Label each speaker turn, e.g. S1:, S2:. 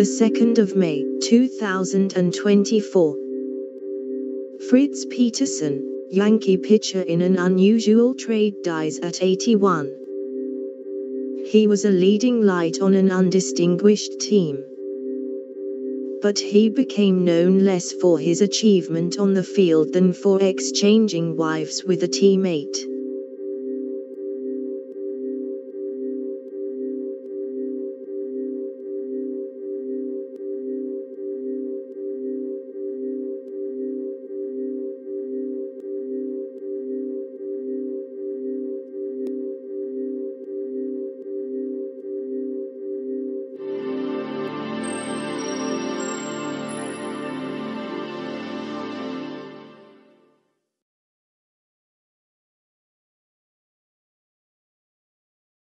S1: the 2nd of May, 2024. Fritz Peterson, Yankee pitcher in an unusual trade dies at 81. He was a leading light on an undistinguished team. But he became known less for his achievement on the field than for exchanging wives with a teammate.